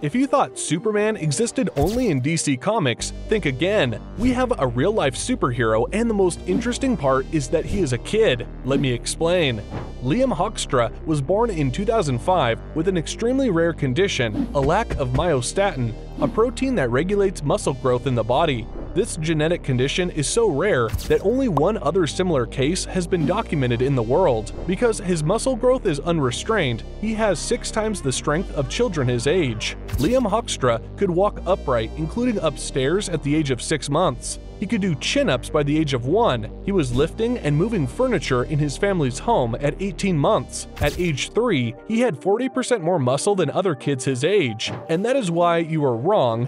If you thought Superman existed only in DC Comics, think again. We have a real life superhero, and the most interesting part is that he is a kid. Let me explain. Liam Hoekstra was born in 2005 with an extremely rare condition, a lack of myostatin, a protein that regulates muscle growth in the body. This genetic condition is so rare that only one other similar case has been documented in the world. Because his muscle growth is unrestrained, he has six times the strength of children his age. Liam Hoekstra could walk upright, including upstairs at the age of six months. He could do chin ups by the age of one. He was lifting and moving furniture in his family's home at 18 months. At age 3, he had 40% more muscle than other kids his age. And that is why you are wrong